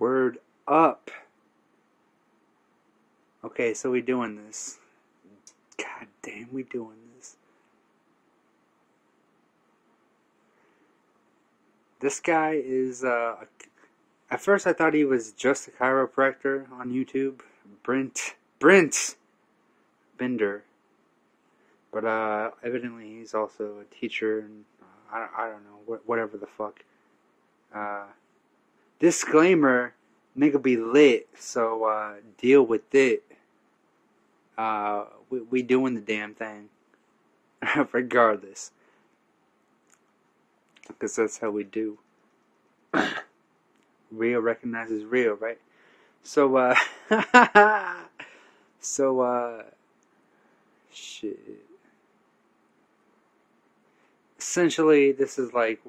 Word up. Okay, so we doing this. God damn, we doing this. This guy is, uh, at first I thought he was just a chiropractor on YouTube. Brent, Brent Binder. But, uh, evidently he's also a teacher and, uh, I, I don't know, whatever the fuck. Uh, disclaimer, nigga be lit, so, uh, deal with it. Uh, we, we doing the damn thing. Regardless. Because that's how we do. real recognizes real, right? So, uh, so, uh, shit. Essentially, this is like,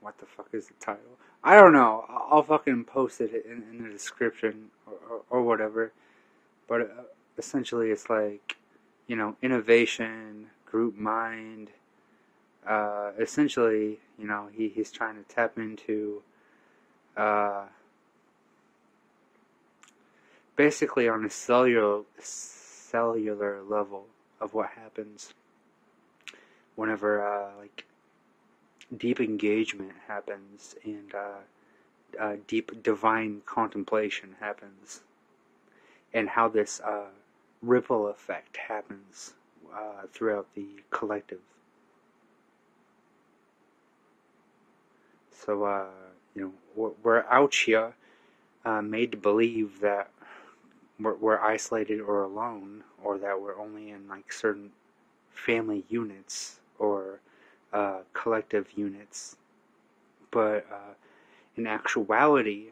what the fuck is the title? I don't know. I'll fucking post it in, in the description or, or, or whatever. But uh, essentially it's like, you know, innovation, group mind. Uh, essentially, you know, he, he's trying to tap into uh, basically on a cellular cellular level of what happens whenever uh, like deep engagement happens and uh, uh, deep divine contemplation happens and how this uh, ripple effect happens uh, throughout the collective. So, uh, you know, we're, out here uh, made to believe that we're, we're isolated or alone, or that we're only in like certain family units or uh, collective units. But uh, in actuality,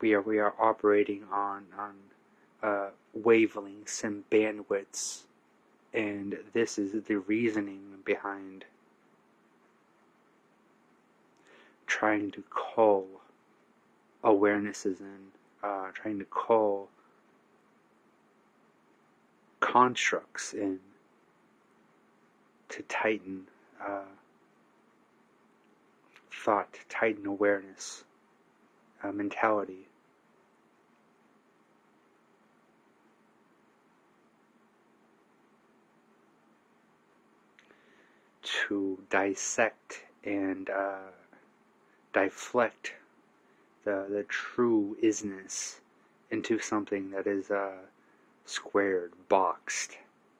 we are we are operating on on uh, wavelengths and bandwidths, and this is the reasoning behind trying to call awarenesses in, uh, trying to call constructs in to tighten uh, thought, to tighten awareness, uh, mentality. to dissect and uh, deflect the, the true isness into something that is uh, squared, boxed,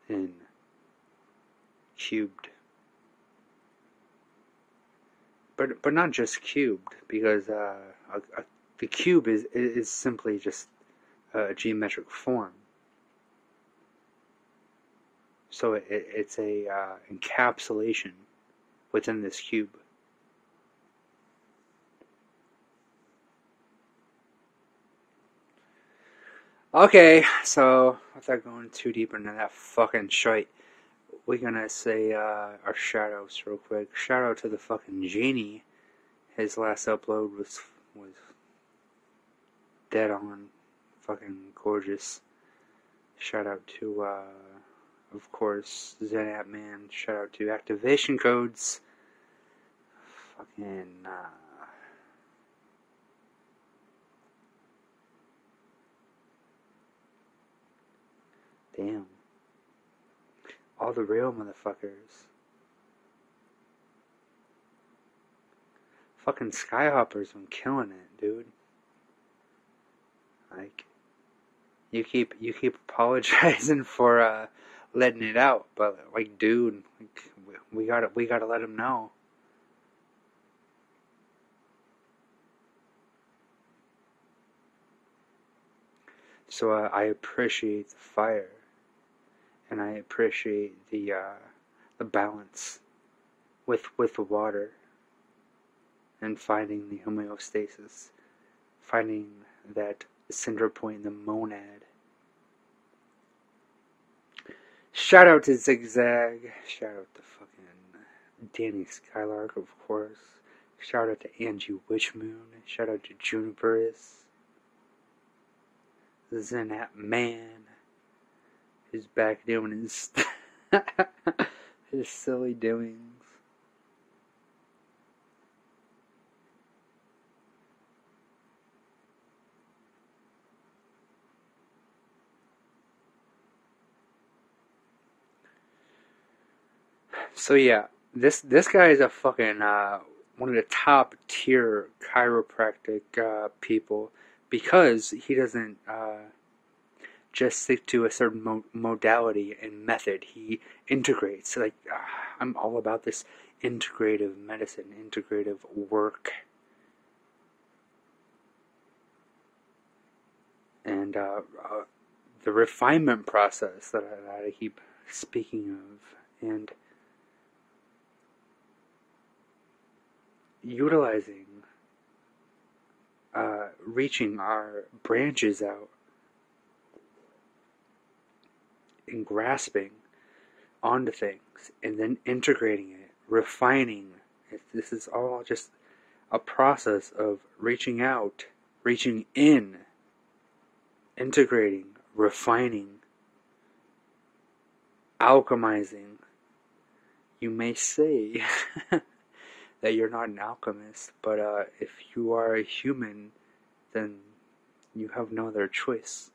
and cubed. But but not just cubed, because uh, a, a, the cube is is simply just a geometric form. So it, it's a uh, encapsulation within this cube. Okay, so without going too deep into that fucking shite, we're gonna say uh, our shoutouts real quick. Shout out to the fucking genie. His last upload was was dead on, fucking gorgeous. Shout out to uh, of course, Zen Man. Shout out to Activation Codes. Fucking, uh, Damn. All the real motherfuckers. Fucking Skyhoppers been killing it, dude. Like, you keep you keep apologizing for uh letting it out, but like, dude, like, we gotta we gotta let him know. So uh, I appreciate the fire, and I appreciate the uh, the balance with with the water, and finding the homeostasis, finding that center point in the monad Shout out to Zigzag. Shout out to fucking Danny Skylark, of course. Shout out to Angie Witchmoon. Shout out to Juniperus. Zenat Man his back doing his his silly doings. So yeah, this this guy is a fucking uh, one of the top tier chiropractic uh, people because he doesn't uh, just stick to a certain mo- modality and method. He integrates. Like uh, I'm all about this integrative medicine, integrative work. And uh, uh, the refinement process that I, that I keep speaking of, and utilizing, uh, reaching our branches out and grasping onto things and then integrating it, refining. This is all just a process of reaching out, reaching in, integrating, refining, alchemizing. You may say that you're not an alchemist, but uh, if you are a human, then you have no other choice.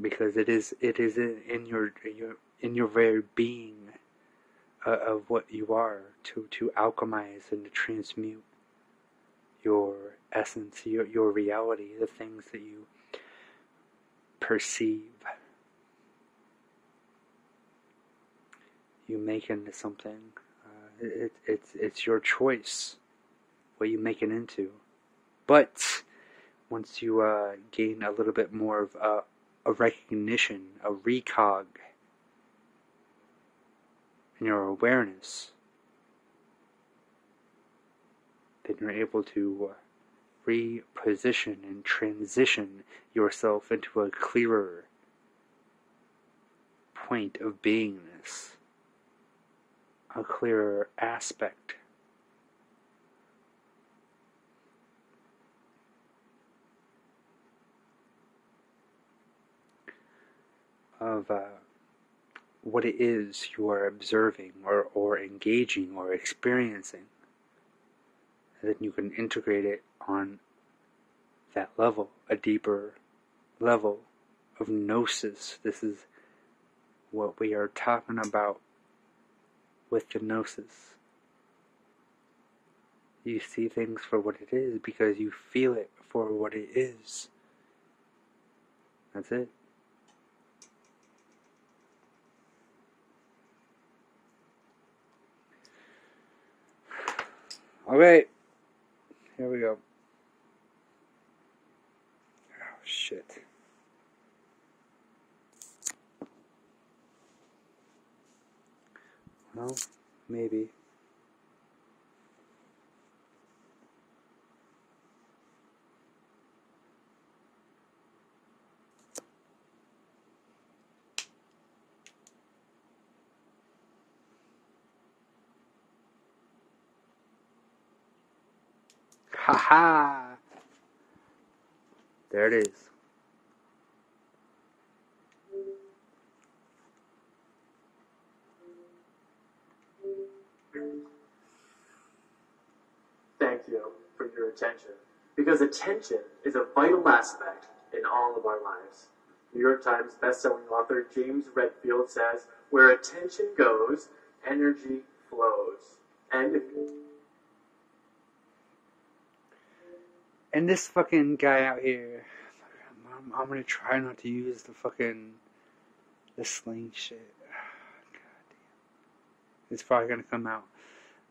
Because it is it is in your your in your very being uh, of what you are to to alchemize and to transmute your essence, your your reality, the things that you perceive. You make into something. Uh, it, it's it's your choice what you make it into. But once you uh, gain a little bit more of a, recognition, a recog in your awareness, then you're able to reposition and transition yourself into a clearer point of beingness, a clearer aspect. Of uh, what it is you are observing or, or engaging or experiencing. And then you can integrate it on that level, a deeper level of gnosis. This is what we are talking about with the gnosis. You see things for what it is because you feel it for what it is. That's it. Okay, here we go. Oh, shit. Well, maybe. Ha ha! There it is. Thank you for your attention, because attention is a vital aspect in all of our lives. New York Times bestselling author James Redfield says, Where attention goes, energy flows. And if And this fucking guy out here, I'm, I'm gonna try not to use the fucking the sling shit. God damn, it's probably gonna come out.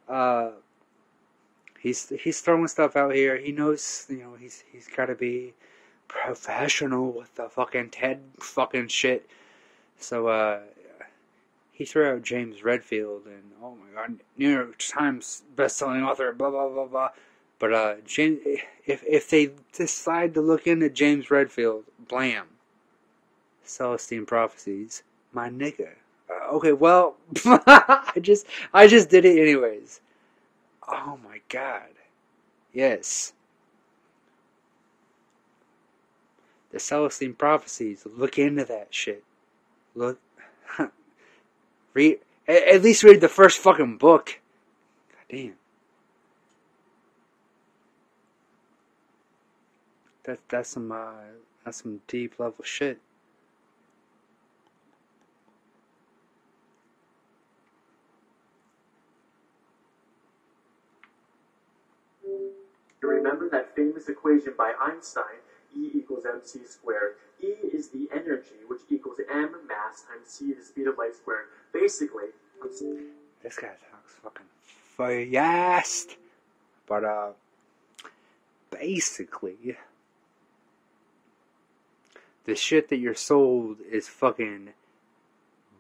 Uh, he's he's throwing stuff out here. He knows, you know, he's he's got to be professional with the fucking TED fucking shit. So uh, he threw out James Redfield and oh my god, New York Times best-selling author, blah blah blah blah. But uh, James, if if they decide to look into James Redfield, blam, Celestine prophecies, my nigga. Uh, okay, well, I just I just did it anyways. Oh my god, yes. The Celestine prophecies. Look into that shit. Look, read at, at least read the first fucking book. God damn. That that's some uh, that's some deep level shit. You remember that famous equation by Einstein, E equals mc squared. E is the energy, which equals m mass times c, the speed of light squared. Basically, this guy talks fucking fast, but uh, basically the shit that you're sold is fucking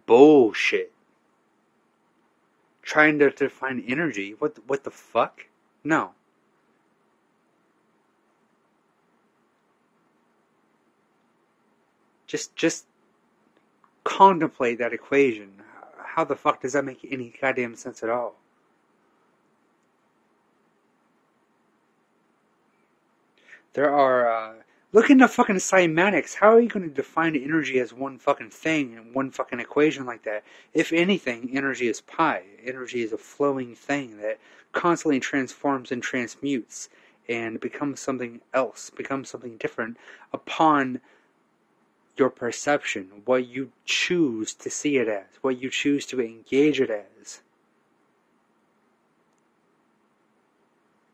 bullshit. Trying to to find energy? What, what the fuck? No. Just, just contemplate that equation. How the fuck does that make any goddamn sense at all? There are, uh, look into fucking cymatics. How are you going to define energy as one fucking thing and one fucking equation like that? If anything, energy is pi. Energy is a flowing thing that constantly transforms and transmutes and becomes something else, becomes something different upon your perception, what you choose to see it as, what you choose to engage it as.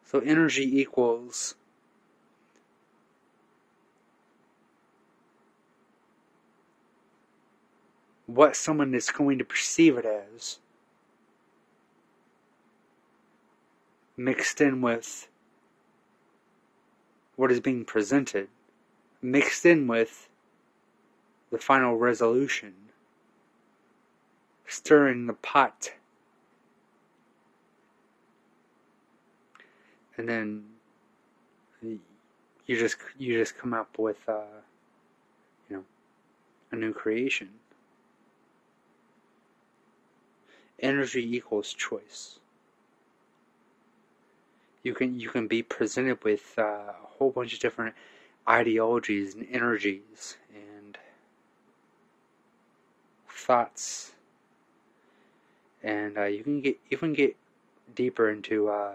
So energy equals what someone is going to perceive it as, mixed in with what is being presented, mixed in with the final resolution, stirring the pot. And then you just you just come up with uh, you know a new creation. Energy equals choice. You can you can be presented with uh, a whole bunch of different ideologies and energies and thoughts, and uh, you can get even get deeper into uh,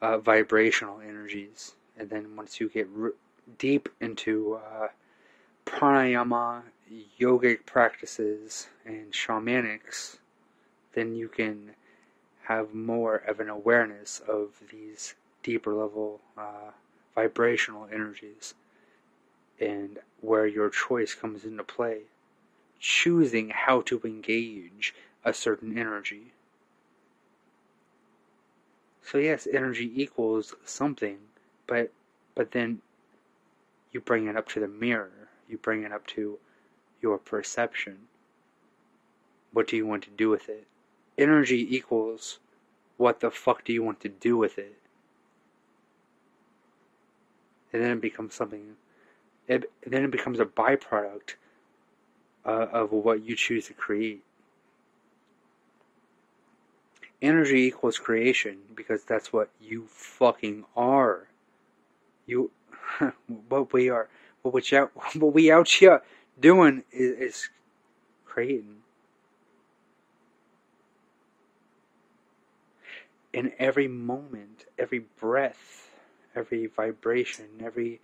uh, vibrational energies, and then once you get r- deep into uh, pranayama, yogic practices, and shamanics, then you can have more of an awareness of these deeper level uh, vibrational energies and where your choice comes into play. Choosing how to engage a certain energy. So yes, energy equals something, but but then you bring it up to the mirror. You bring it up to your perception. What do you want to do with it? Energy equals what the fuck do you want to do with it? And then it becomes something. It, then it becomes a byproduct uh, of what you choose to create. Energy equals creation because that's what you fucking are. You, what we are, what we out, what we out here doing is, is creating. In every moment, every breath, every vibration, every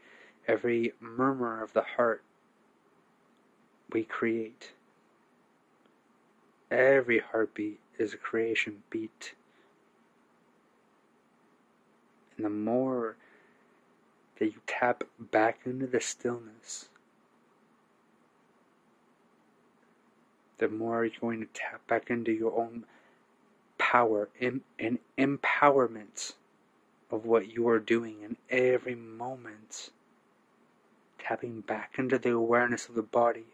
every murmur of the heart, we create. Every heartbeat is a creation beat. And the more that you tap back into the stillness, the more you're going to tap back into your own power and, empowerment of what you are doing in every moment. Tapping back into the awareness of the body.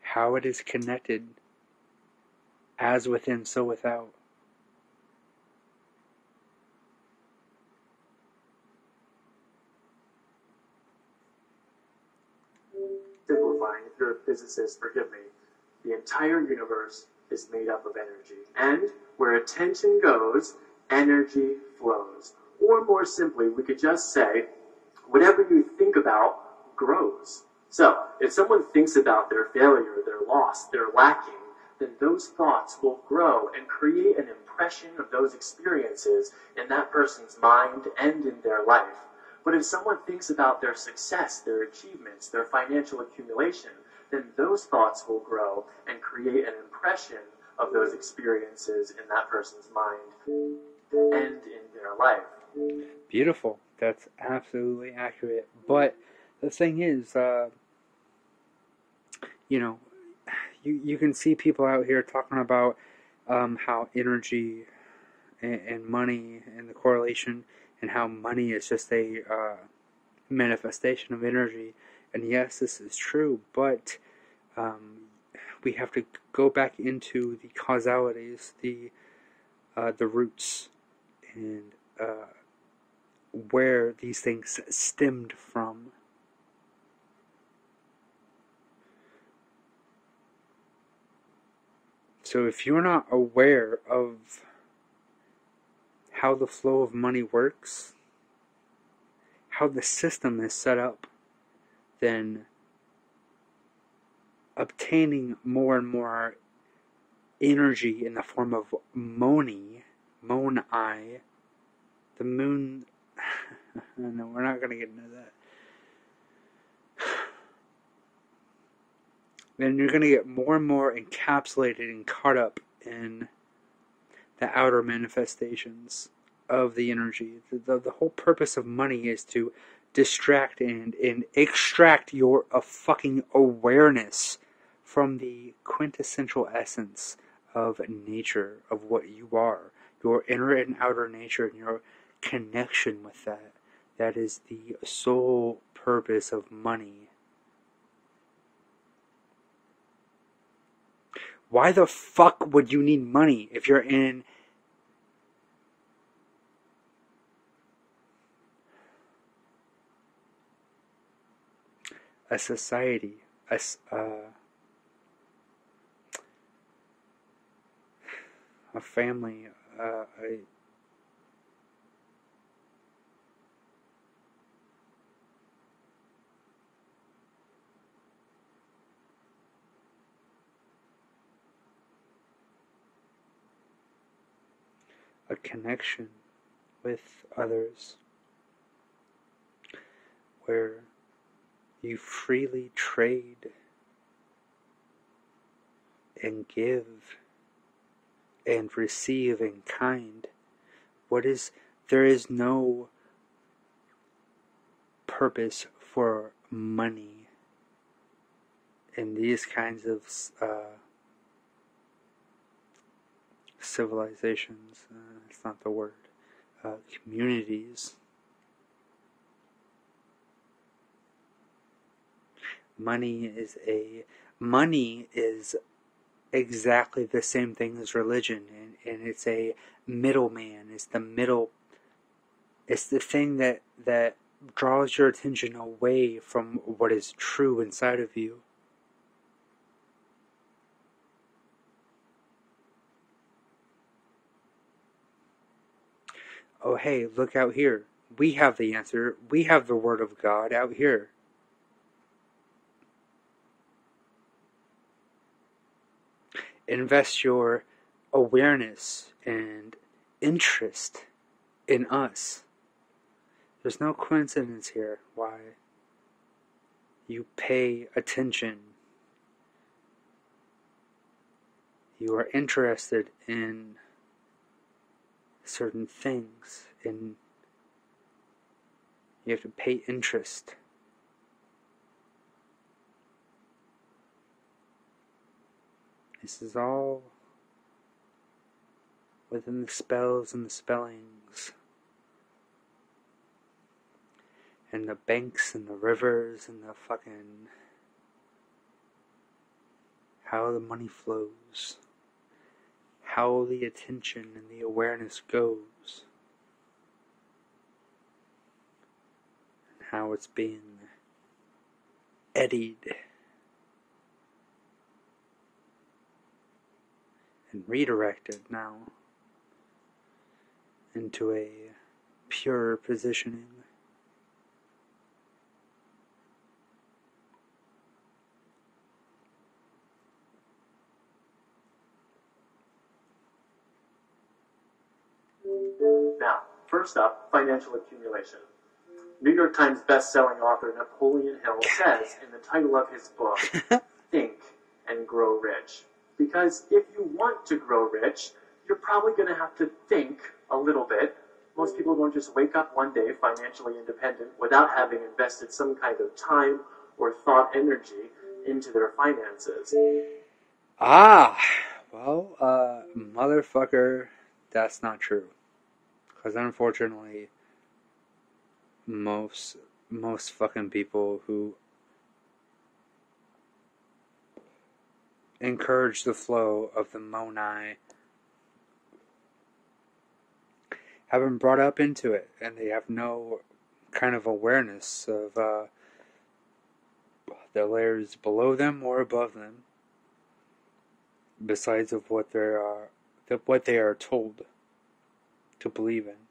How it is connected as within, so without. You're a physicist, forgive me, the entire universe is made up of energy. And where attention goes, energy flows. Or more simply, we could just say, whatever you think about grows. So, if someone thinks about their failure, their loss, their lacking, then those thoughts will grow and create an impression of those experiences in that person's mind and in their life. But if someone thinks about their success, their achievements, their financial accumulation, then those thoughts will grow and create an impression of those experiences in that person's mind and in their life. Beautiful. That's absolutely accurate. But the thing is, uh, you know, you you can see people out here talking about um, how energy and, and, money and the correlation, and how money is just a uh, manifestation of energy. And yes, this is true, but um, we have to go back into the causalities, the uh, the roots, and uh, where these things stemmed from. So if you're not aware of how the flow of money works, how the system is set up, then obtaining more and more energy in the form of moni, mon eye, the moon. no, we're not going to get into that. then you're going to get more and more encapsulated and caught up in the outer manifestations of the energy. The, the, the, whole purpose of money is to distract and, and extract your fucking awareness from the quintessential essence of nature, of what you are, your inner and outer nature, and your connection with that. That is the sole purpose of money Why the fuck would you need money if you're in a society, a, uh, a family, uh, a a connection with others where you freely trade and give and receive in kind. What is there is no purpose for money in these kinds of uh, civilizations. Uh, it's not the word. Uh, communities. Money is a money is exactly the same thing as religion, and, and it's a middleman. It's the middle. It's the thing that that draws your attention away from what is true inside of you. oh, hey, look out here. We have the answer. We have the Word of God out here. Invest your awareness and interest in us. There's no coincidence here why you pay attention. You are interested in certain things and you have to pay interest. This is all within the spells and the spellings. And the banks and the rivers and the fucking how the money flows. How the attention and the awareness goes, and how it's being eddied and redirected now into a pure positioning. Now, first up, financial accumulation. New York Times best-selling author Napoleon Hill says in the title of his book, Think and Grow Rich. Because if you want to grow rich, you're probably going to have to think a little bit. Most people don't just wake up one day financially independent without having invested some kind of time or thought energy into their finances. Ah, well, uh, motherfucker, that's not true. Because unfortunately, most most fucking people who encourage the flow of the monai have been brought up into it, and they have no kind of awareness of uh, the layers below them or above them, besides of what they are, what they are told to believe in.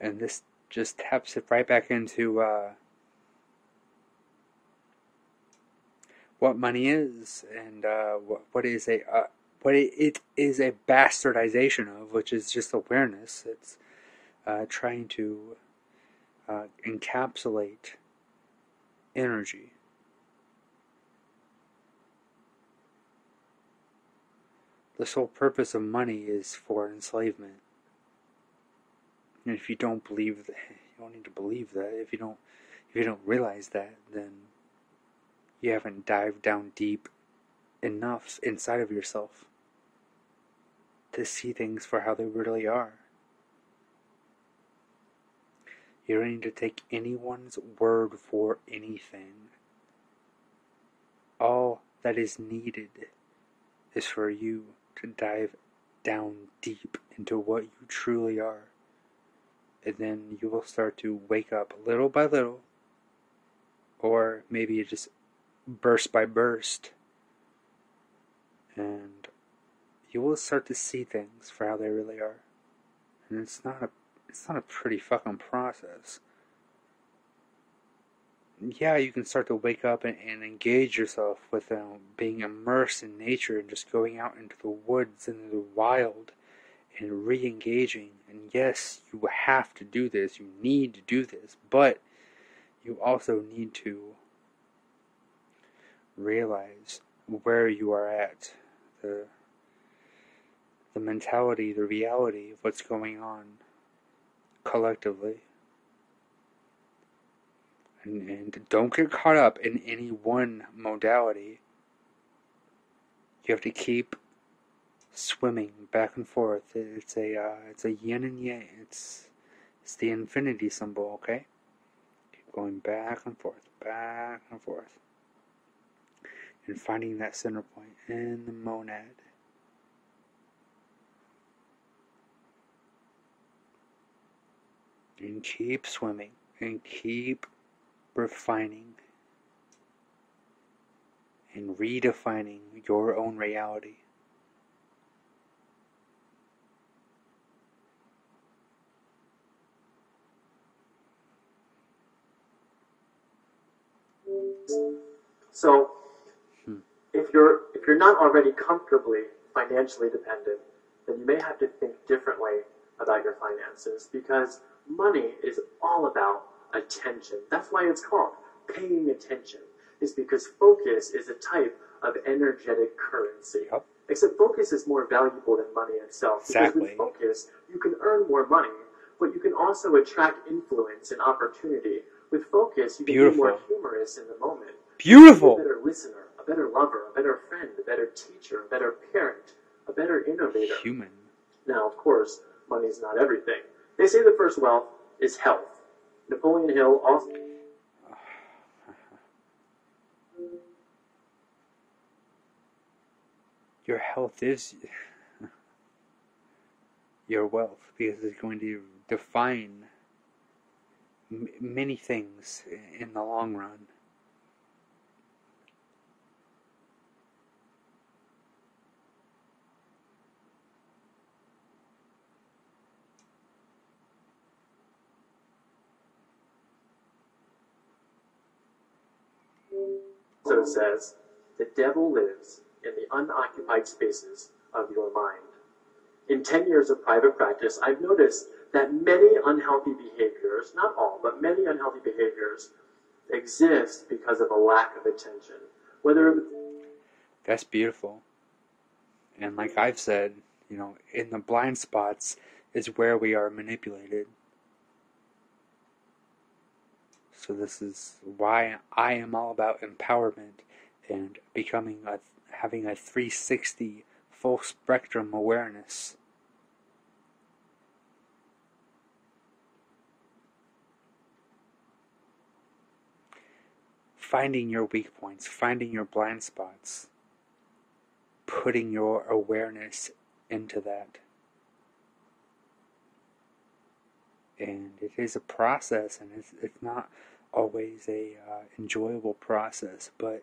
And this just taps it right back into uh, what money is and uh, what, what is a uh, what it, it is a bastardization of, which is just awareness. It's uh, trying to uh, encapsulate energy. The sole purpose of money is for enslavement. And if you don't believe that, you don't need to believe that. If you don't, if you don't realize that, then you haven't dived down deep enough inside of yourself to see things for how they really are. You don't need to take anyone's word for anything. All that is needed is for you to dive down deep into what you truly are. And then you will start to wake up little by little, or maybe just burst by burst. And you will start to see things for how they really are. And it's not a it's not a pretty fucking process. Yeah, you can start to wake up and, and engage yourself with um, being immersed in nature and just going out into the woods and the wild and re engaging. And yes, you have to do this, you need to do this, but you also need to realize where you are at, the the mentality, the reality of what's going on collectively. And, and don't get caught up in any one modality. You have to keep swimming back and forth. It's a uh, it's a yin and yang. It's it's the infinity symbol. Okay, keep going back and forth, back and forth and finding that center point in the monad. And keep swimming and keep refining and redefining your own reality. So, hmm. if you're if you're not already comfortably financially dependent, then you may have to think differently about your finances because money is all about attention. That's why it's called paying attention. Is because focus is a type of energetic currency. Yep. Except focus is more valuable than money itself. Exactly. Because with focus, you can earn more money, but you can also attract influence and opportunity. With focus, you can Beautiful. be more humorous in the moment. Beautiful. Be a better listener, a better lover, a better friend, a better teacher, a better parent, a better innovator. Human. Now, of course, money is not everything. They say the first wealth is health. Napoleon Hill also. Your health is your wealth because it's going to define many things in the long run. also says, the devil lives in the unoccupied spaces of your mind. In 10 years of private practice, I've noticed that many unhealthy behaviors, not all, but many unhealthy behaviors, exist because of a lack of attention. Whether That's beautiful. And like I've said, you know, in the blind spots is where we are manipulated. So this is why I am all about empowerment and becoming a having a 360 full spectrum awareness. Finding your weak points, finding your blind spots, putting your awareness into that. And it is a process, and it's, it's not always a uh, enjoyable process, but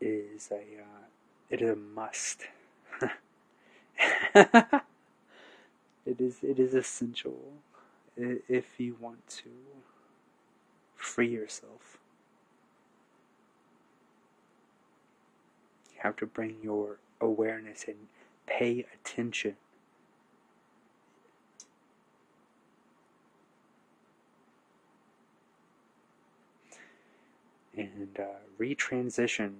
is a uh, it is a must. it is it is essential if you want to free yourself. You have to bring your awareness and pay attention. And uh, retransition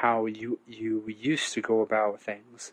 how you you used to go about things.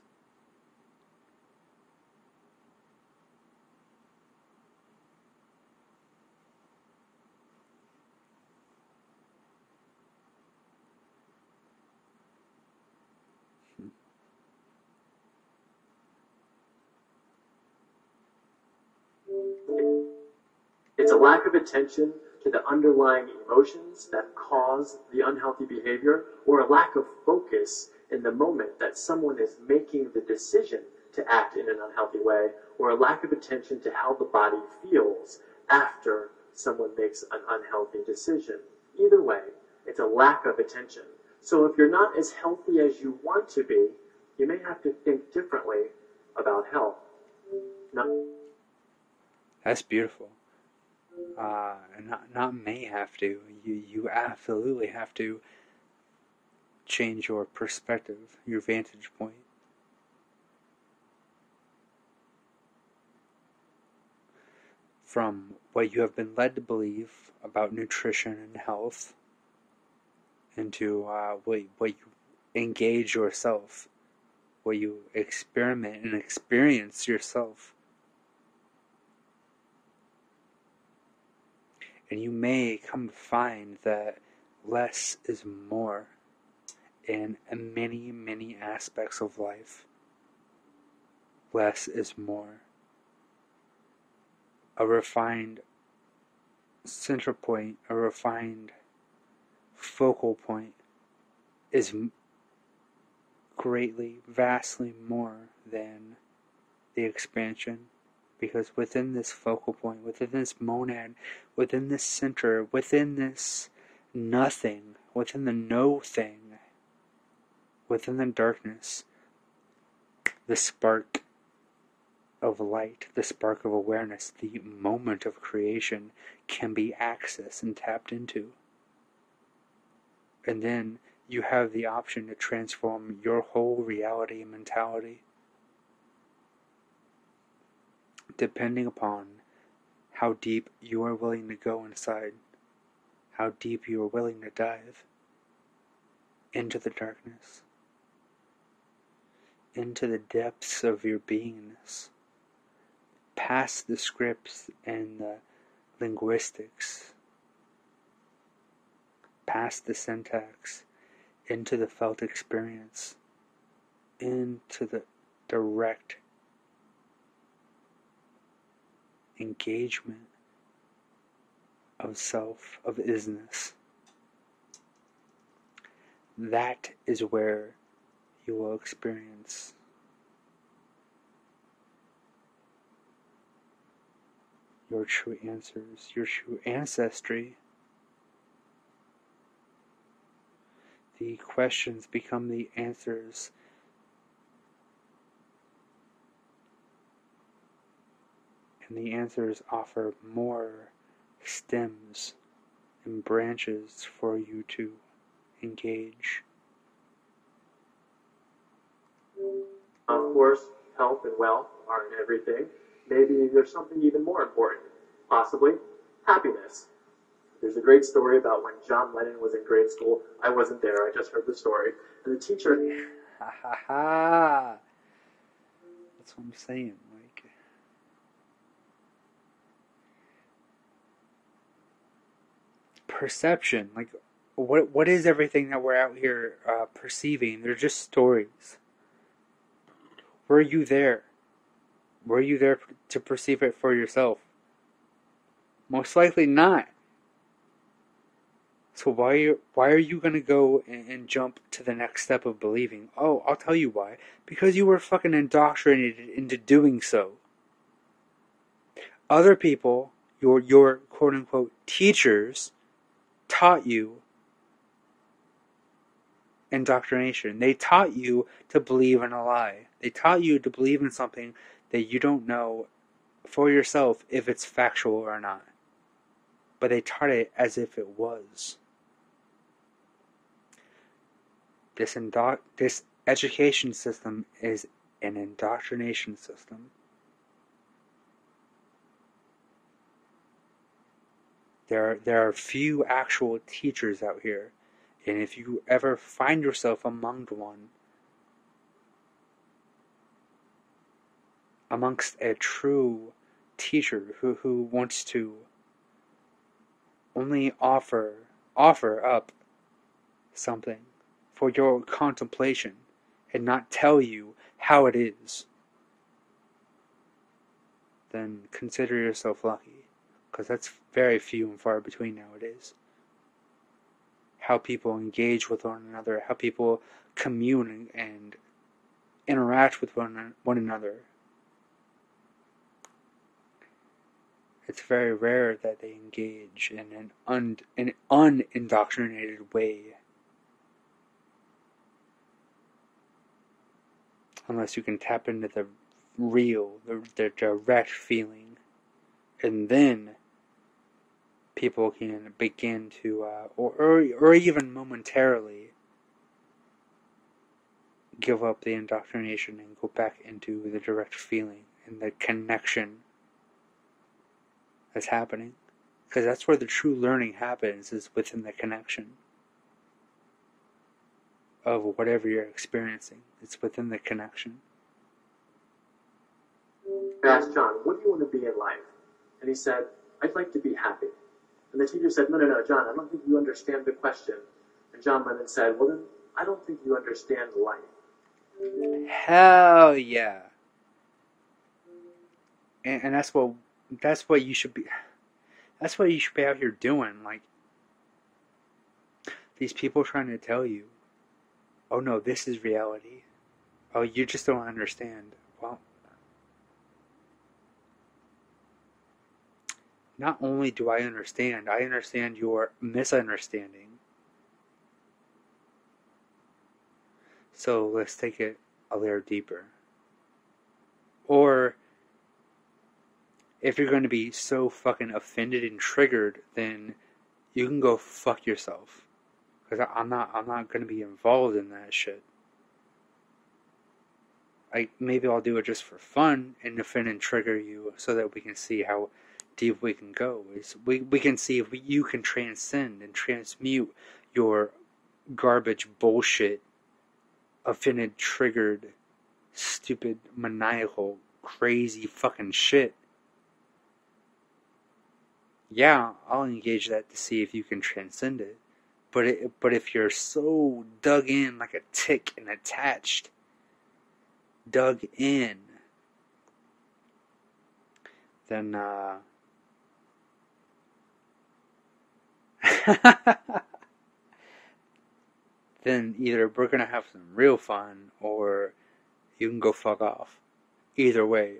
It's a lack of attention to the underlying emotions that cause the unhealthy behavior, or a lack of focus in the moment that someone is making the decision to act in an unhealthy way, or a lack of attention to how the body feels after someone makes an unhealthy decision. Either way, it's a lack of attention. So if you're not as healthy as you want to be, you may have to think differently about health. That's beautiful. Uh, not not may have to. You you absolutely have to change your perspective, your vantage point. From what you have been led to believe about nutrition and health, into uh, what what you engage yourself, what you experiment and experience yourself. And you may come to find that less is more in many, many aspects of life. Less is more. A refined center point, a refined focal point is greatly, vastly more than the expansion because within this focal point, within this monad, within this center, within this nothing, within the no thing, within the darkness, the spark of light, the spark of awareness, the moment of creation can be accessed and tapped into. And then you have the option to transform your whole reality and mentality depending upon how deep you are willing to go inside, how deep you are willing to dive into the darkness, into the depths of your beingness, past the scripts and the linguistics, past the syntax, into the felt experience, into the direct engagement of self, of isness. That is where you will experience your true answers, your true ancestry. The questions become the answers and the answers offer more stems and branches for you to engage. Of course, health and wealth aren't everything, Maybe there's something even more important. Possibly happiness. There's a great story about when John Lennon was in grade school. I wasn't there, I just heard the story. And the teacher Ha ha ha. That's what I'm saying. Like, perception. Like, what what is everything that we're out here uh, perceiving? They're just stories. Were you there? Were you there to perceive it for yourself? Most likely not. So why are you, why are you gonna go and, and jump to the next step of believing? Oh, I'll tell you why. Because you were fucking indoctrinated into doing so. Other people, your your quote unquote teachers, taught you indoctrination. They taught you to believe in a lie. They taught you to believe in something that you don't know for yourself if it's factual or not. But they taught it as if it was. This indo- this education system is an indoctrination system. There are, there are few actual teachers out here, and if you ever find yourself among one, amongst a true teacher who, who wants to only offer offer up something for your contemplation and not tell you how it is, then consider yourself lucky, because that's very few and far between nowadays. How people engage with one another, how people commune and interact with one, one another. It's very rare that they engage in an un, an unindoctrinated way unless you can tap into the real, the, the direct feeling. And then people can begin to, uh, or, or, or even momentarily, give up the indoctrination and go back into the direct feeling and the connection that's happening. Because that's where the true learning happens, is within the connection of whatever you're experiencing. It's within the connection. I asked John, what do you want to be in life? And he said, I'd like to be happy. And the teacher said, no, no, no, John, I don't think you understand the question. And John Lennon said, well then, I don't think you understand life. Hell yeah. And, and that's what that's what you should be that's what you should be out here doing. Like these people trying to tell you oh no, this is reality. Oh, you just don't understand. Well, not only do I understand, I understand your misunderstanding. So let's take it a layer deeper. Or if you're going to be so fucking offended and triggered, then you can go fuck yourself. Because I'm not, I'm not going to be involved in that shit. Like, maybe I'll do it just for fun and offend and trigger you so that we can see how deep we can go. Is we, we can see if we, you can transcend and transmute your garbage bullshit, offended, triggered, stupid, maniacal, crazy fucking shit. Yeah, I'll engage that to see if you can transcend it. But it, but if you're so dug in like a tick and attached, dug in, then uh, then either we're gonna have some real fun or you can go fuck off. Either way,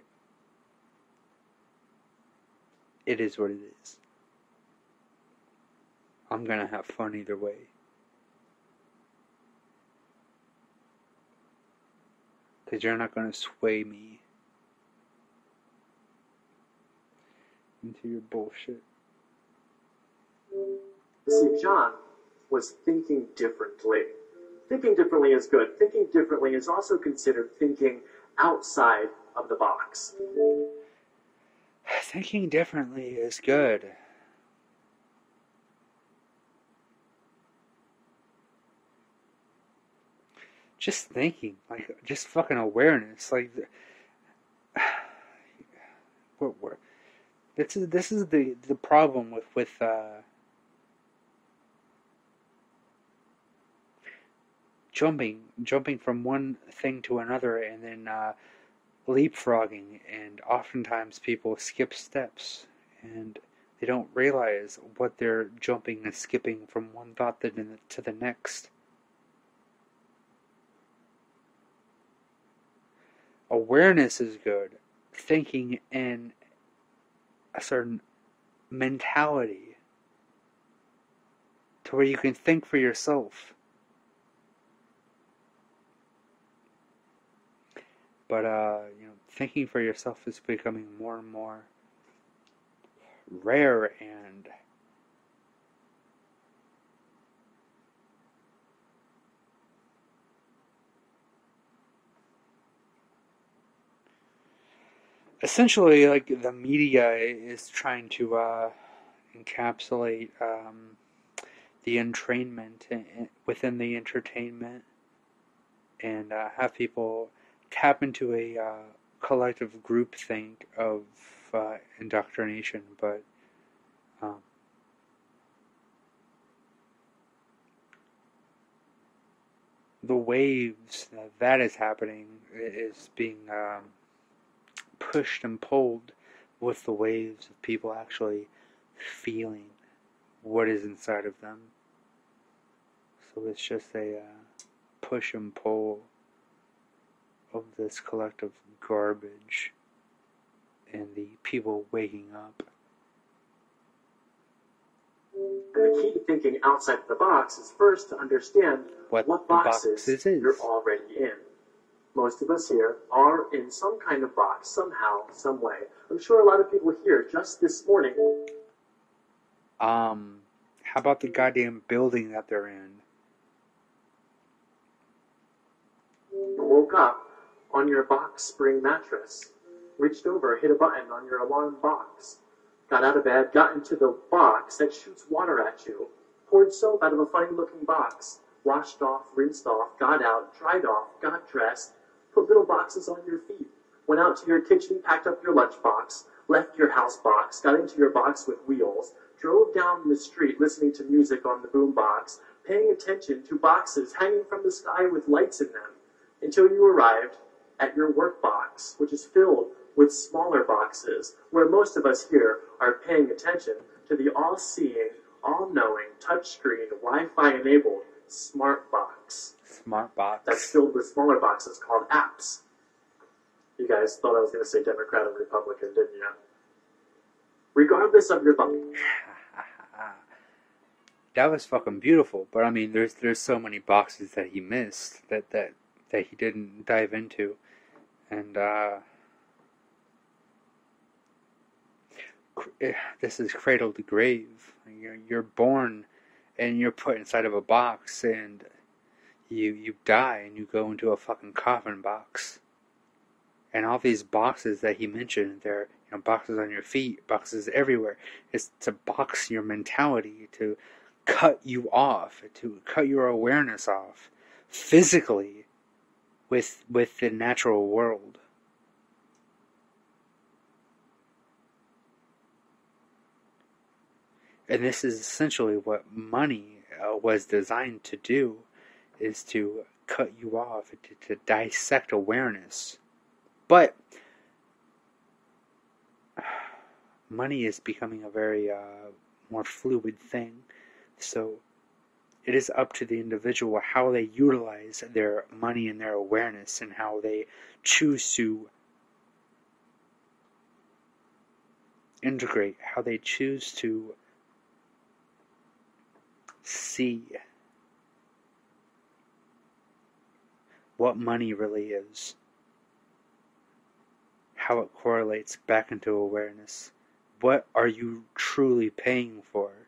it is what it is. I'm gonna have fun either way. Because you're not gonna sway me into your bullshit. See, John was thinking differently. Thinking differently is good. Thinking differently is also considered thinking outside of the box. Thinking differently is good. Just thinking, like, just fucking awareness, like, what, what, this is this is the the problem with with uh, jumping jumping from one thing to another and then uh, leapfrogging and oftentimes people skip steps and they don't realize what they're jumping and skipping from one thought to the next. Awareness is good. Thinking in a certain mentality to where you can think for yourself. But uh, you know, thinking for yourself is becoming more and more rare and essentially like the media is trying to uh, encapsulate um, the entrainment within the entertainment and uh, have people tap into a uh, collective groupthink of uh, indoctrination, but um, the waves that, that is happening is being um, pushed and pulled with the waves of people actually feeling what is inside of them. So it's just a uh, push and pull of this collective garbage and the people waking up. And the key to thinking outside the box is first to understand what, what boxes, boxes you're already in. Most of us here are in some kind of box, somehow, some way. I'm sure a lot of people here just this morning. Um, how about the goddamn building that they're in? Woke up on your box spring mattress, reached over, hit a button on your alarm box, got out of bed, got into the box that shoots water at you, poured soap out of a funny looking box, washed off, rinsed off, got out, dried off, got dressed, put little boxes on your feet, went out to your kitchen, packed up your lunchbox, left your house box, got into your box with wheels, drove down the street listening to music on the boom box, paying attention to boxes hanging from the sky with lights in them, until you arrived at your work box, which is filled with smaller boxes, where most of us here are paying attention to the all-seeing, all-knowing, touchscreen, Wi-Fi enabled smart box. Smart box. That's filled with smaller boxes called apps. You guys thought I was going to say Democrat and Republican, didn't you? Regardless of your box. that was fucking beautiful, but I mean, there's there's so many boxes that he missed that that that he didn't dive into, and uh, eh, this is cradle to grave. You're, you're born and you're put inside of a box and you you die and you go into a fucking coffin box. And all these boxes that he mentioned, they're you know boxes on your feet, boxes everywhere. It's to box your mentality, to cut you off, to cut your awareness off physically with with the natural world. And this is essentially what money uh, was designed to do is to cut you off, to, to dissect awareness. But money is becoming a very uh, more fluid thing. So it is up to the individual how they utilize their money and their awareness and how they choose to integrate, how they choose to see what money really is, how it correlates back into awareness. What are you truly paying for?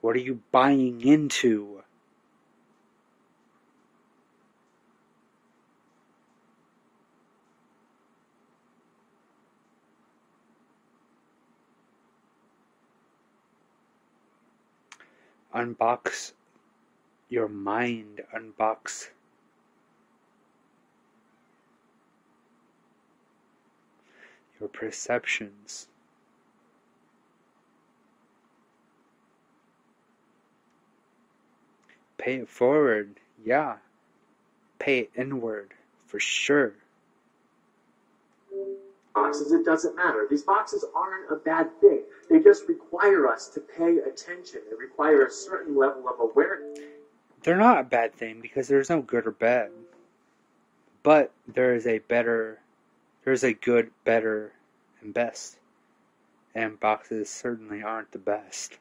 What are you buying into? Unbox your mind, unbox your perceptions. Pay it forward, yeah. Pay it inward, for sure. Boxes, it doesn't matter. These boxes aren't a bad thing. They just require us to pay attention. They require a certain level of awareness. They're not a bad thing because there's no good or bad. But there is a better, there's a good, better, and best. And boxes certainly aren't the best.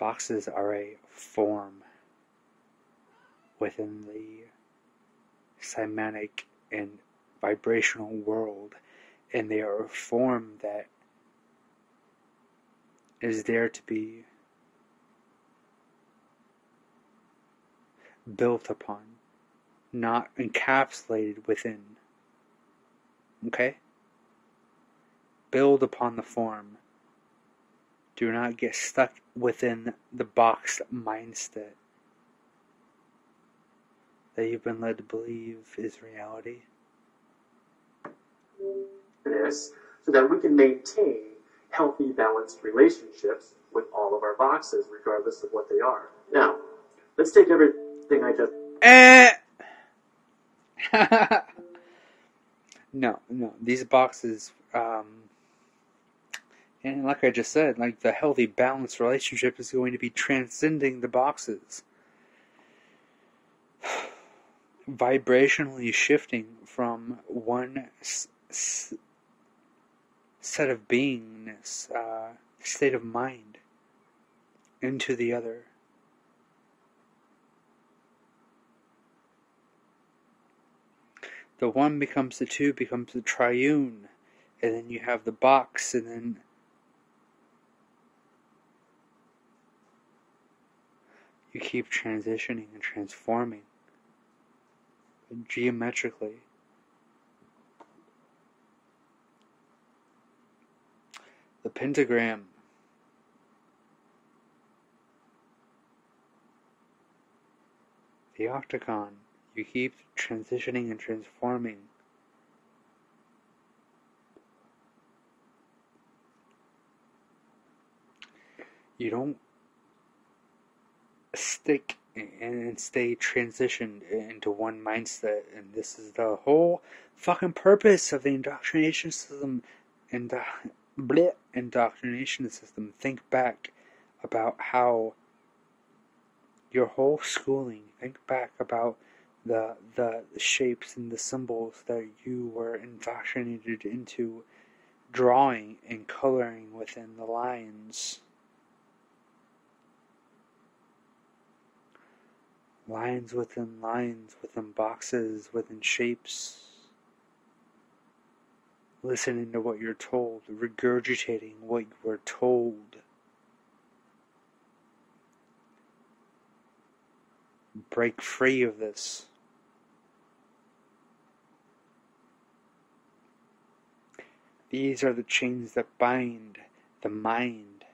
Boxes are a form within the cymatic and vibrational world, and they are a form that is there to be built upon, not encapsulated within. Okay? Build upon the form. Do not get stuck within the box mindset that you've been led to believe is reality. This, so that we can maintain healthy, balanced relationships with all of our boxes, regardless of what they are. Now, let's take everything I just. Eh. no, no. These boxes, um, and like I just said, like the healthy, balanced relationship is going to be transcending the boxes. Vibrationally shifting from one s- s- set of beingness, uh, state of mind, into the other. The one becomes the two, becomes the triune, and then you have the box, and then you keep transitioning and transforming geometrically. The pentagram. The octagon. You keep transitioning and transforming. You don't stick and stay transitioned into one mindset, and this is the whole fucking purpose of the indoctrination system and the indoctrination system. Think back about how your whole schooling. Think back about the the shapes and the symbols that you were indoctrinated into drawing and coloring within the lines. Lines within lines, within boxes, within shapes. Listening to what you're told, regurgitating what you were told. Break free of this. These are the chains that bind the mind.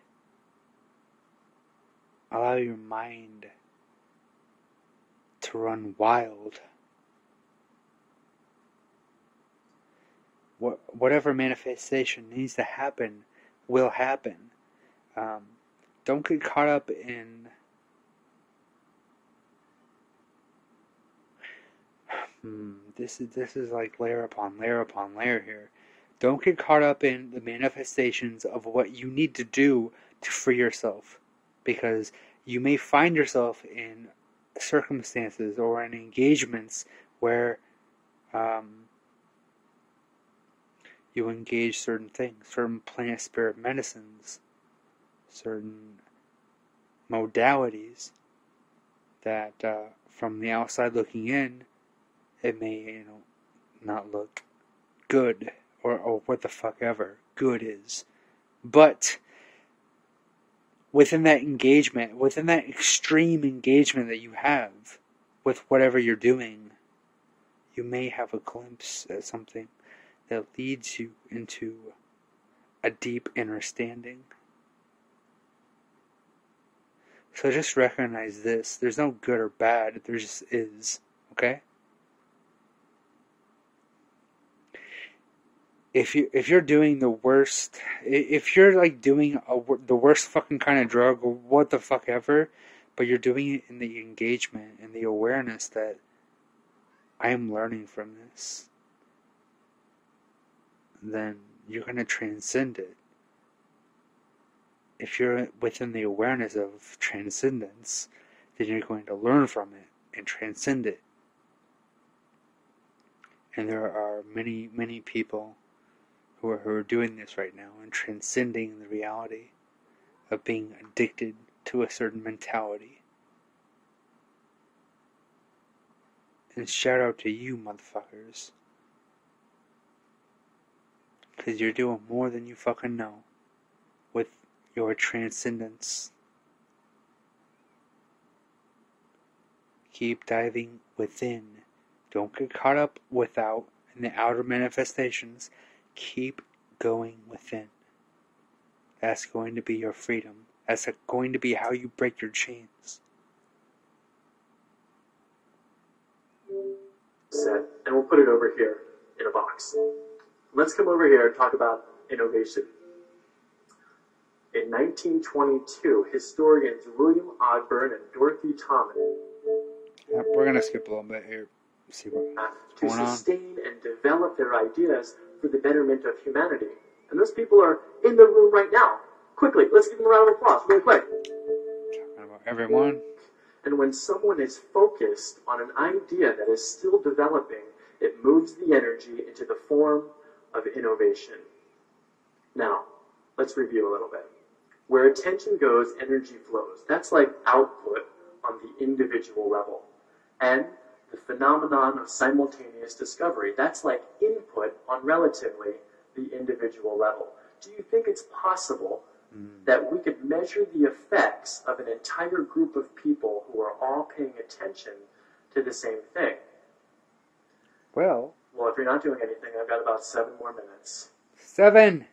Allow your mind run wild. What, whatever manifestation needs to happen will happen. Um, don't get caught up in hmm, this is this is like layer upon layer upon layer here. Don't get caught up in the manifestations of what you need to do to free yourself, because you may find yourself in circumstances or in engagements where um, you engage certain things, certain plant spirit medicines, certain modalities that uh, from the outside looking in, it may you know not look good or, or what the fuck ever good is, but within that engagement, within that extreme engagement that you have with whatever you're doing, you may have a glimpse at something that leads you into a deep understanding. So just recognize this. There's no good or bad, there just is. Okay? If you if you're doing the worst, if you're like doing a, the worst fucking kind of drug, or what the fuck ever, but you're doing it in the engagement and the awareness that I am learning from this, then you're going to transcend it. If you're within the awareness of transcendence, then you're going to learn from it and transcend it. And there are many, many people who are, who are doing this right now and transcending the reality of being addicted to a certain mentality. And shout out to you, motherfuckers. Because you're doing more than you fucking know with your transcendence. Keep diving within. Don't get caught up without in the outer manifestations. Keep going within. That's going to be your freedom. That's going to be how you break your chains. Set, and we'll put it over here in a box. Let's come over here and talk about innovation. In 1922, historians William Ogburn and Dorothy Thomas we're going to skip a little bit here. See what, to going on. sustain and develop their ideas for the betterment of humanity. And those people are in the room right now. Quickly, let's give them a round of applause, really quick. Talking about everyone. And when someone is focused on an idea that is still developing, it moves the energy into the form of innovation. Now, let's review a little bit. Where attention goes, energy flows. That's like output on the individual level. And the phenomenon of simultaneous discovery. That's like input on relatively the individual level. Do you think it's possible mm. that we could measure the effects of an entire group of people who are all paying attention to the same thing? Well, Well, if you're not doing anything, I've got about seven more minutes. seven.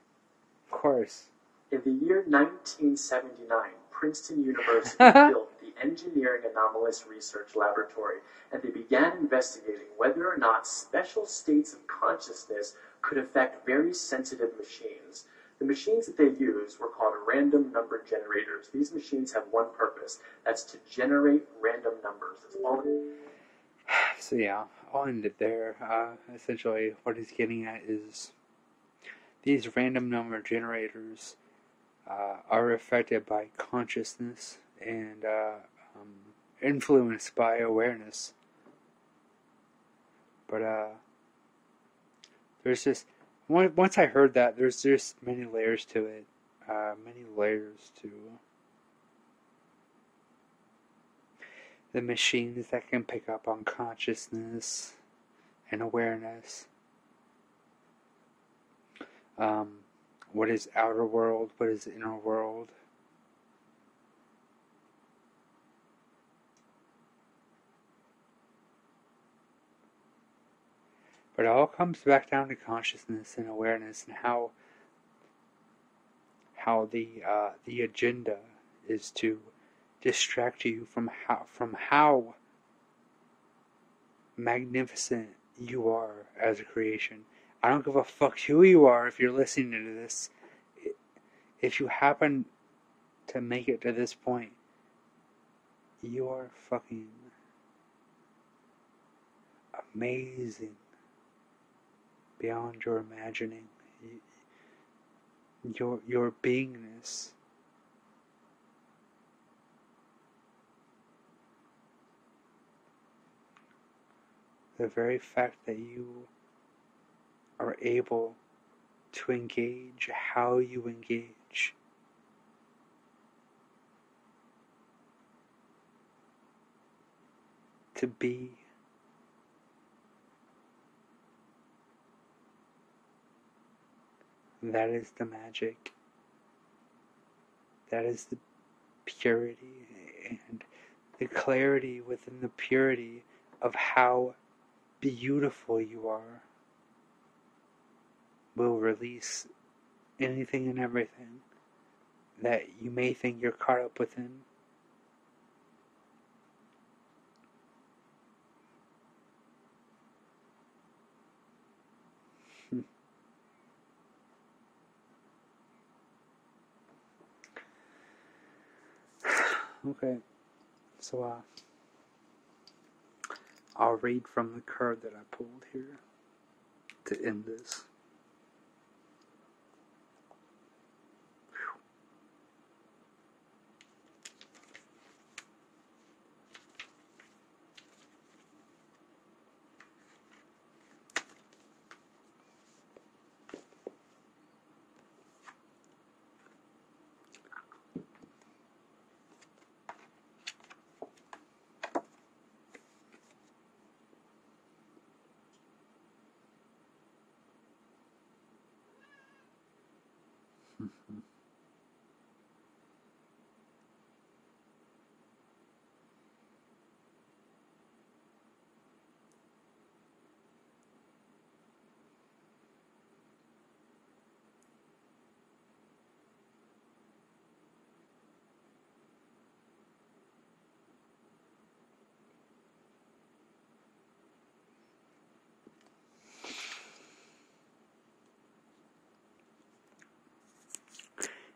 Of course. In the year 1979, Princeton University built Engineering Anomalies Research Laboratory, and they began investigating whether or not special states of consciousness could affect very sensitive machines. The machines that they used were called random number generators. These machines have one purpose that's to generate random numbers. So yeah, I'll end it there. Uh, essentially, what he's getting at is these random number generators uh, are affected by consciousness and uh, um, influenced by awareness. But uh, there's just once I heard that, there's just many layers to it. Uh, many layers to the machines that can pick up on consciousness and awareness. Um, what is outer world? What is inner world? But it all comes back down to consciousness and awareness and how how the uh, the agenda is to distract you from how from how magnificent you are as a creation. I don't give a fuck who you are if you're listening to this. If you happen to make it to this point, you are fucking amazing beyond your imagining. Your your beingness the very fact that you are able to engage how you engage. To be that is the magic. That is the purity and the clarity within the purity of how beautiful you are will release anything and everything that you may think you're caught up within. Hmm. Okay, so uh, I'll read from the card that I pulled here to end this. 嗯嗯。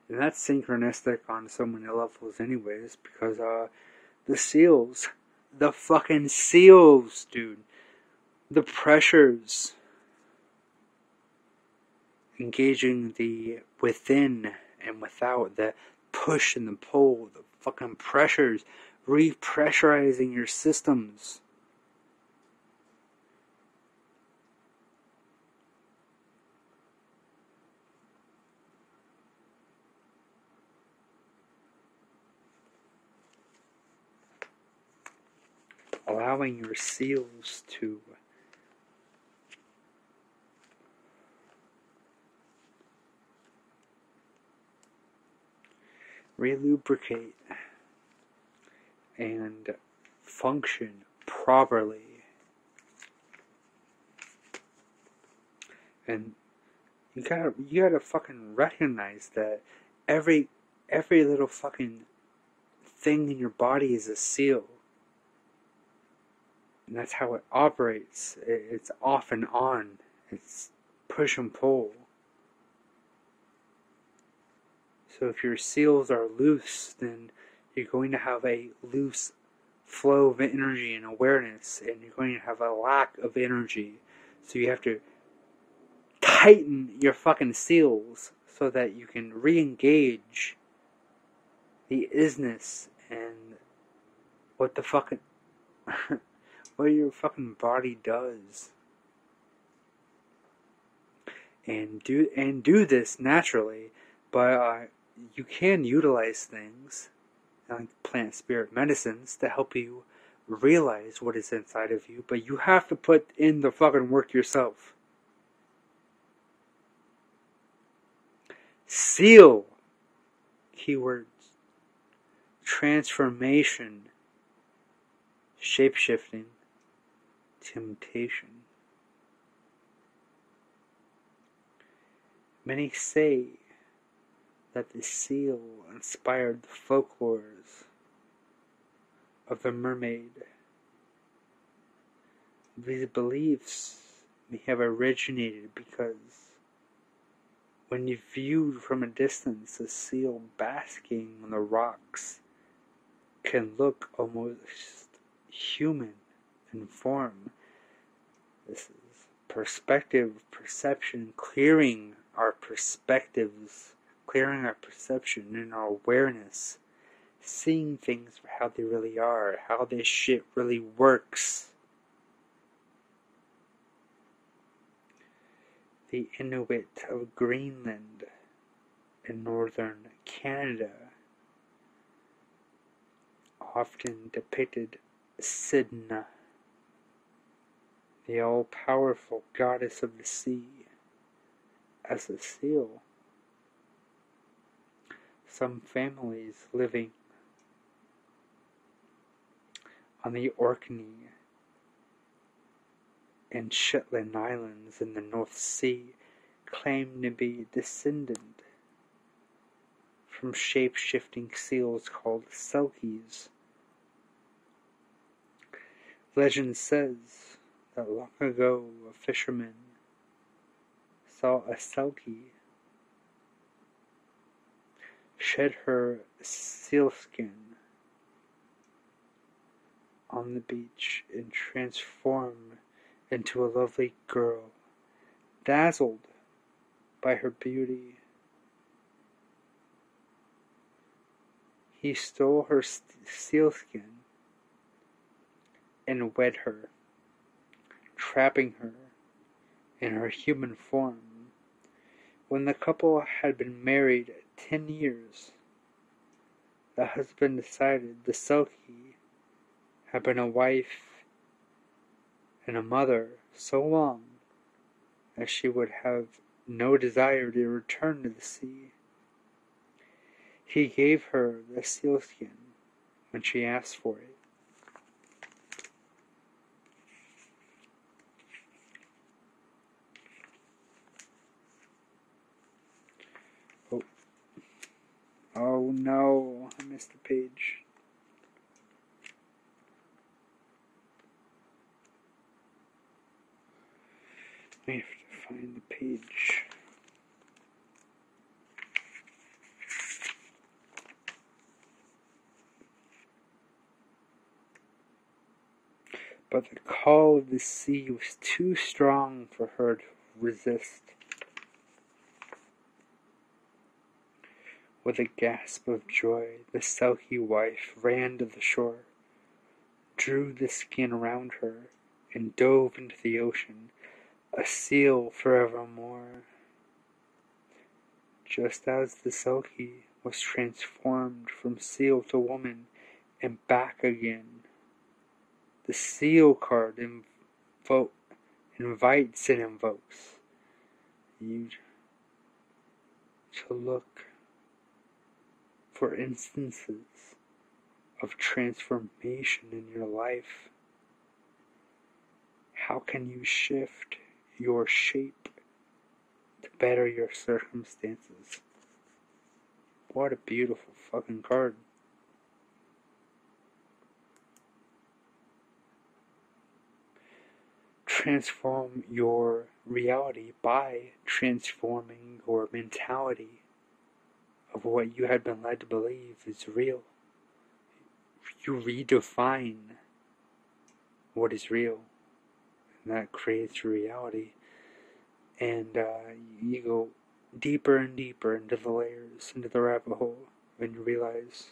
And that's synchronistic on so many levels, anyways, because uh, the seals, the fucking seals, dude, the pressures, engaging the within and without, the push and the pull, the fucking pressures, repressurizing your systems. Allowing your seals to relubricate and function properly. And you gotta you gotta fucking recognize that every every little fucking thing in your body is a seal. And that's how it operates. It's off and on. It's push and pull. So if your seals are loose, then you're going to have a loose flow of energy and awareness, and you're going to have a lack of energy. So you have to tighten your fucking seals so that you can re engage the isness and what the fucking. what your fucking body does. And do and do this naturally, but uh, you can utilize things like plant spirit medicines to help you realize what is inside of you, but you have to put in the fucking work yourself. Seal keywords transformation, shapeshifting, temptation. Many say that the seal inspired the folklores of the mermaid. These beliefs may have originated because when you viewed from a distance a seal basking on the rocks can look almost human in form this is perspective, perception, clearing our perspectives, clearing our perception and our awareness, seeing things for how they really are, how this shit really works. The Inuit of Greenland in northern Canada often depicted Sedna the all powerful goddess of the sea, as a seal. Some families living on the Orkney and Shetland Islands in the North Sea claim to be descended from shape-shifting seals called selkies. Legend says that long ago a fisherman saw a selkie shed her sealskin on the beach and transform into a lovely girl, dazzled by her beauty. He stole her sealskin and wed her, trapping her in her human form. When the couple had been married ten years, the husband decided the Selkie had been a wife and a mother so long that she would have no desire to return to the sea. He gave her the sealskin when she asked for it. Oh no, I missed the page. I have to find the page. But the call of the sea was too strong for her to resist. With a gasp of joy, the Selkie wife ran to the shore, drew the skin around her, and dove into the ocean, a seal forevermore. Just as the Selkie was transformed from seal to woman and back again, the seal card invo- invites and invokes you to look for instances of transformation in your life. How can you shift your shape to better your circumstances? What a beautiful fucking card. Transform your reality by transforming your mentality of what you had been led to believe is real. You redefine what is real, and that creates reality. And uh, you go deeper and deeper into the layers, into the rabbit hole, and you realize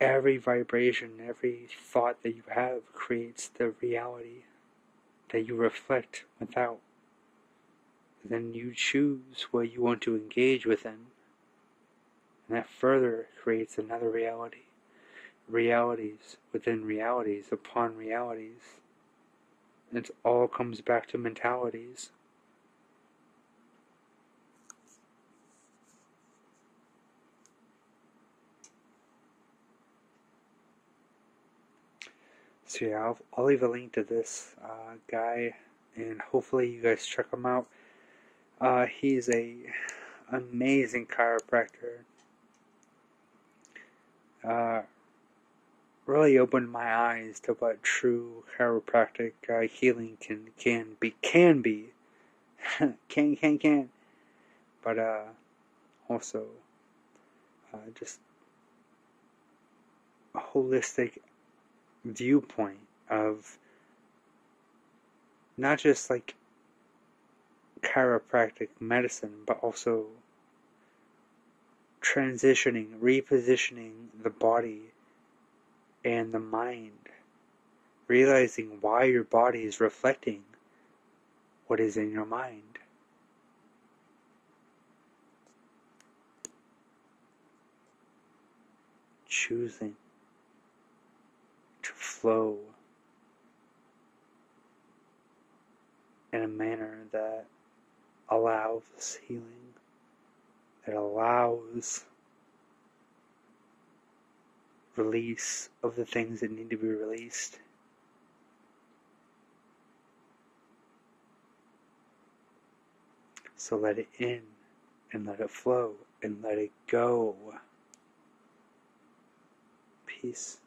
every vibration, every thought that you have creates the reality that you reflect without then you choose what you want to engage within. And that further creates another reality. Realities within realities upon realities. And it all comes back to mentalities. So yeah, I'll, I'll leave a link to this uh, guy, and hopefully you guys check him out. Uh, he's a amazing chiropractor. Uh, really opened my eyes to what true chiropractic uh, healing can can be can be can can can but uh also uh, just a holistic viewpoint of not just like chiropractic medicine, but also transitioning, repositioning the body and the mind, realizing why your body is reflecting what is in your mind. Choosing to flow in a manner that allow this healing, It allows release of the things that need to be released. So let it in and let it flow and let it go. Peace.